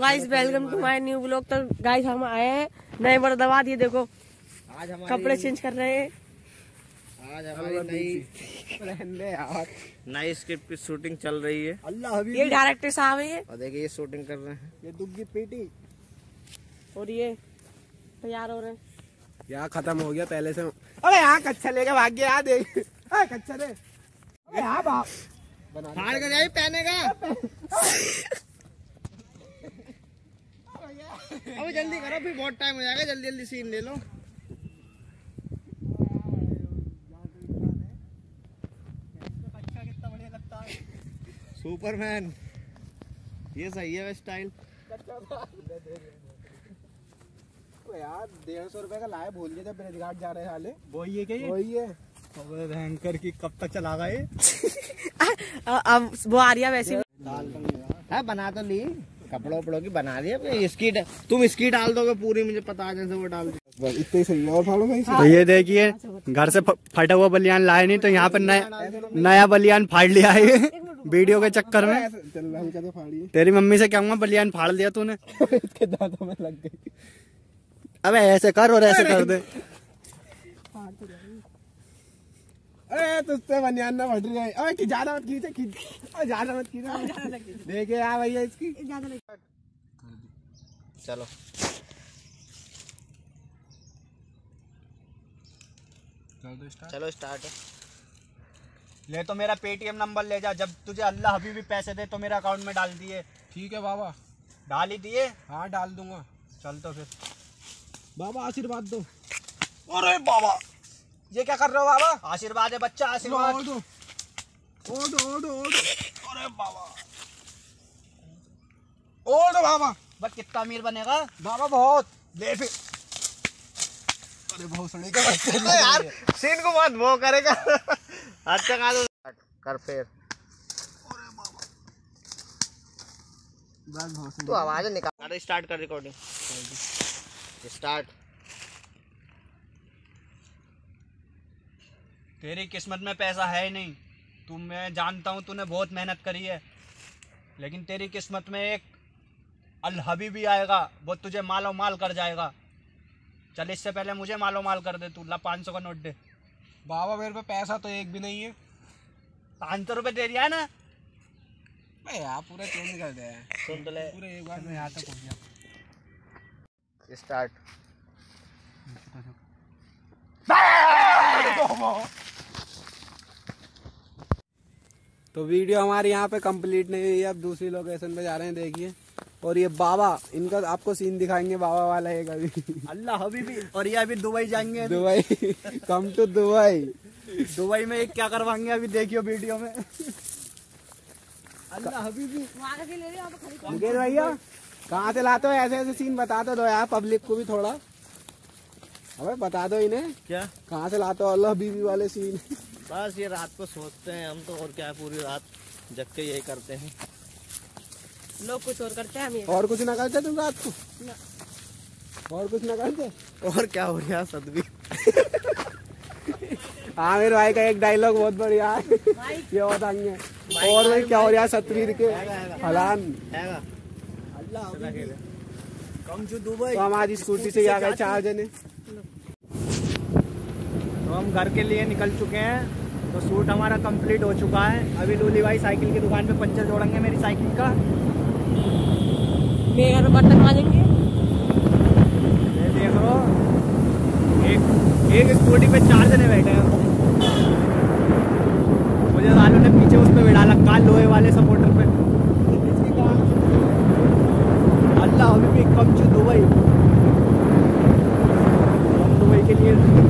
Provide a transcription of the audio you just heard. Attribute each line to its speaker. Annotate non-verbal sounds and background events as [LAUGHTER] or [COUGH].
Speaker 1: Guys welcome to my new blog तो guys हम आए हैं नए बड़ा दबा दिए देखो
Speaker 2: आज हमारी
Speaker 1: कपड़े चेंज कर रहे हैं।
Speaker 2: आज हमारी नई नई स्क्रिप्ट की शूटिंग चल रही है।
Speaker 3: अल्लाह
Speaker 1: ये डायरेक्टर साहब है
Speaker 2: और देखिए ये शूटिंग कर रहे हैं।
Speaker 3: ये दुग्गी पीटी।
Speaker 1: और ये तैयार हो रहे हैं।
Speaker 3: यहाँ खत्म हो गया पहले से। अरे यहाँ कच्चा लेके भाग गया यहाँ देख। कच्चा दे। यहाँ बना
Speaker 2: फाड़ कर जाए पहनेगा। अब जल्दी करो फिर बहुत टाइम हो जाएगा जल्दी जल्दी सीन ले लो। सुपरमैन ये सही है स्टाइल
Speaker 3: यार डेढ़ सौ रुपए का लाया भूल गया जब ब्रिज घाट जा रहे हैं हाले।
Speaker 4: वही है क्या ये?
Speaker 3: वही है।
Speaker 4: अबे भयंकर की कब तक चलागा ये? [LAUGHS]
Speaker 1: अ- अब वो आ रही है वैसे
Speaker 2: है बना तो ली। कपड़ों वपड़ों की बना दी अब इसकी तुम इसकी डाल दोगे पूरी मुझे पता जैसे वो डाल दी।
Speaker 3: इतने सही और फाड़ो
Speaker 4: तो ये देखिए घर से फटा हुआ बलियान लाए नहीं तो यहाँ पर नया नया बलियान फाड़ लिया है। वीडियो के चक्कर में।
Speaker 3: तो
Speaker 4: तेरी मम्मी से कहूँगा बलियान फाड़ दिया तूने। [LAUGHS]
Speaker 3: इसके दांतों में लग गई।
Speaker 4: अबे ऐसे कर और ऐसे कर दे।
Speaker 3: अरे तुझसे बनियान ना फट गए अबे कि ज़्यादा मत खींचे खींच ज़्यादा मत खींचे देखे यार भैया इसकी।
Speaker 2: चलो। चलो स्टार्ट
Speaker 4: ले तो मेरा पेटीएम नंबर ले जा। जब तुझे अल्लाह अभी भी पैसे दे तो मेरे अकाउंट में डाल दिए।
Speaker 3: ठीक है बाबा।
Speaker 4: डाल ही दिए।
Speaker 3: हाँ डाल दूँगा।
Speaker 4: चल तो फिर।
Speaker 3: बाबा आशीर्वाद दो।
Speaker 4: अरे बाबा। ये क्या कर रहे हो बाबा? आशीर्वाद है बच्चा आशीर्वाद।
Speaker 3: और दो और दो
Speaker 4: अरे बाबा।
Speaker 3: दो बाबा।
Speaker 4: बस कितना अमीर बनेगा?
Speaker 3: बाबा बहुत। ले फिर। अरे बहुत सड़े का बच्चे
Speaker 2: यार सीन को मत वो करेगा। अच्छा कहा दो कर फिर।
Speaker 3: बस बहुत
Speaker 2: तू आवाज़ निकाल। अरे स्टार्ट कर रिकॉर्डिंग स्टार्ट
Speaker 4: तेरी किस्मत में पैसा है ही नहीं। तू मैं जानता हूँ तूने बहुत मेहनत करी है। लेकिन तेरी किस्मत में एक अलहबी भी आएगा वो तुझे मालो माल कर जाएगा। चल इससे पहले मुझे मालो माल कर दे तू ला पाँच सौ का नोट दे।
Speaker 3: बाबा मेरे पे पैसा तो एक भी नहीं है।
Speaker 4: पाँच सौ रुपये दे दिया है ना?
Speaker 3: अबे यार पूरा चेंज कर दे
Speaker 2: सुन तो ले।
Speaker 3: पूरे एक बार में यहाँ तक पहुँच गया।
Speaker 2: स्टार्ट [LAUGHS]
Speaker 3: तो वीडियो हमारे यहाँ पे कंप्लीट नहीं हुई है। अब दूसरी लोकेशन पे जा रहे हैं देखिए। और ये बाबा इनका आपको सीन दिखाएँगे बाबा वाला है कभी
Speaker 4: अल्लाह हबीबी और ये अभी दुबई जाएँगे।
Speaker 3: Dubai. Come to Dubai.
Speaker 4: Dubai में एक क्या करवाएँगे अभी देखियो वीडियो में। अल्लाह हबीबी
Speaker 3: मुकेश भैया कहाँ से लाते हो? ऐसे ऐसे सीन बता दो यार पब्लिक को भी थोड़ा। अबे बता दो इन्हें।
Speaker 2: क्या?
Speaker 3: कहाँ से लाते हो अल्लाह बीबी वाले सीन
Speaker 2: बस ये रात को सोचते हैं हम तो और क्या पूरी रात जग के यही करते हैं।
Speaker 1: लोग कुछ और करते हैं हम ये
Speaker 3: और कुछ ना करते तुम रात को? और कुछ ना करते?
Speaker 2: और क्या हो रहा सदवी?
Speaker 3: हाँ मेरे भाई का एक डायलॉग बहुत बढ़िया है। ये बताएँगे और भाई क्या हो रहा है सतवीर के? हलान
Speaker 4: दुबई
Speaker 3: तो हम आज स्कूटी से आ गए चार जने।
Speaker 4: तो हम घर के लिए निकल चुके हैं। तो सूट हमारा कंप्लीट हो चुका है। अभी लूली भाई साइकिल की दुकान पे पंचर जोड़ेंगे मेरी साइकिल का।
Speaker 1: मेरे बर्तन मांजेंगे।
Speaker 4: ये देख लो एक एक स्कूटी पे चार जने बैठे हैं। मुझे लालू ने पीछे उस पर बिठा रखा है, लोहे वाले सपोर्टर पे अल्लाह अभी भी कम चू दुबई